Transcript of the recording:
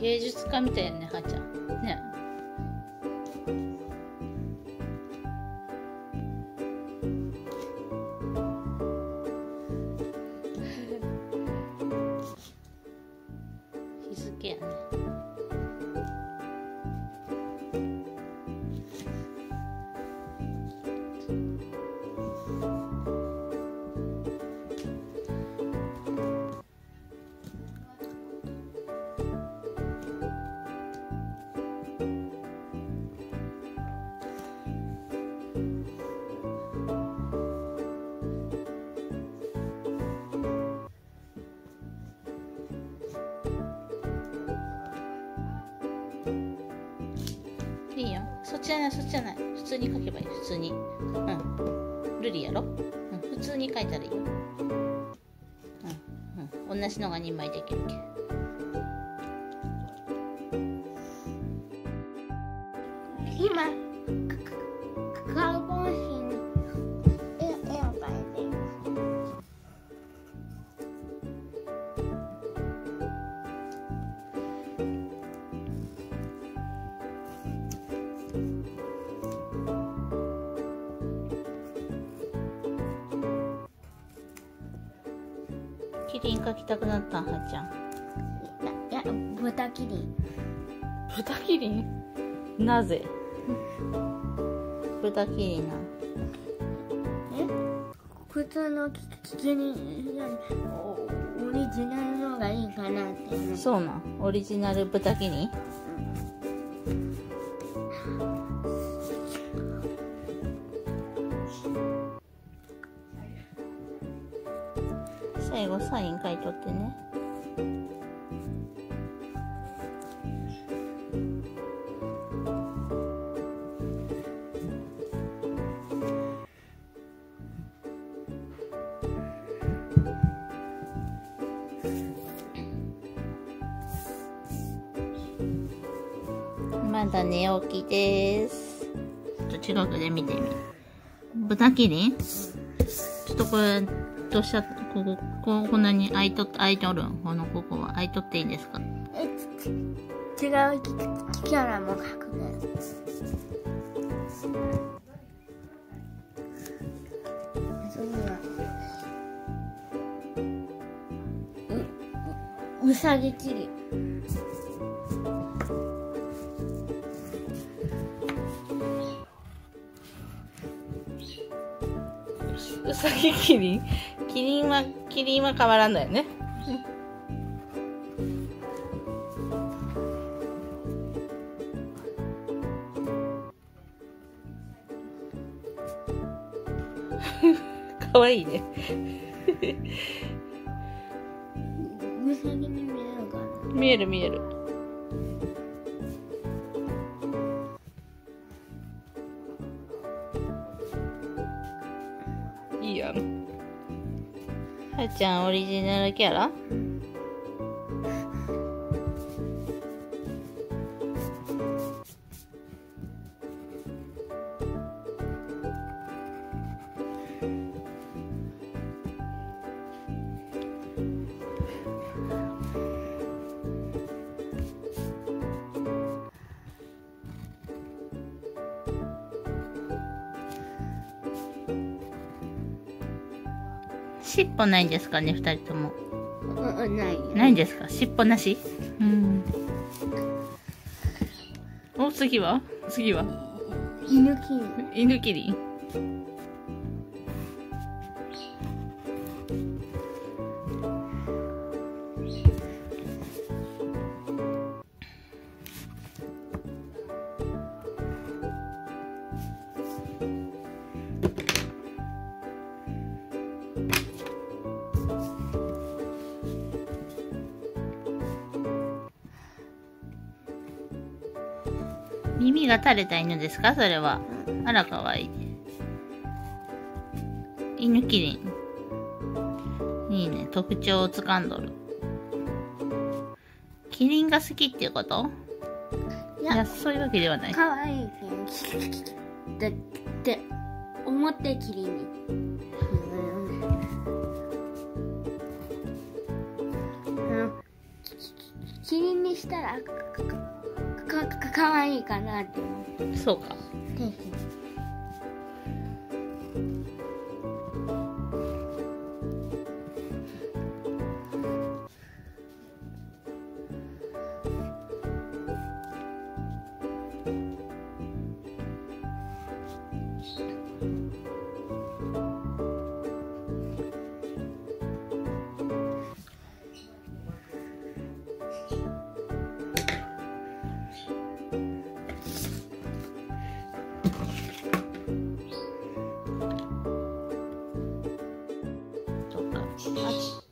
芸術家みたいやねはーちゃん。ね。日付やね。っちじゃないそっちじゃない。普通に書けばいい。普通に。うん。ルリやろ、うん、普通に書いたらいいよ。うん。うん。同じのが2枚できるけ今キリン描きたくなったんはっちゃん。いや豚キリン豚キリンなぜ？豚キリンな。え？普通のキキリンオリジナルのがいいかなってそうなんオリジナル豚キリン最後サイン書いとってねまだ寝起きです。ちょっと近くで見てみる。豚キリンちょっとこれ、どうした、ここ、ここんなに開いと、開いとるん？この、ここは。開いとっていいんですか？えち違う？キキキャラも描くねうううさぎキリンうさぎキリンキリンは、キリンは変わらんのよね。かわいね。見える見える。いいやん。はーちゃんオリジナルキャラ？尻尾ないんですかね、二人とも。ない。ないんですか？尻尾なし？うん。お、次は？次は？犬キリン。犬キリン耳が垂れた犬ですか？それは。あら、かわいい。犬キリン。いいね。特徴をつかんどる。キリンが好きっていうこと？いいや、やそういうわけではない。かわいいキリンだって思ってキリンにキリンにしたらかかわいいかなって思ってそうか。Hadi.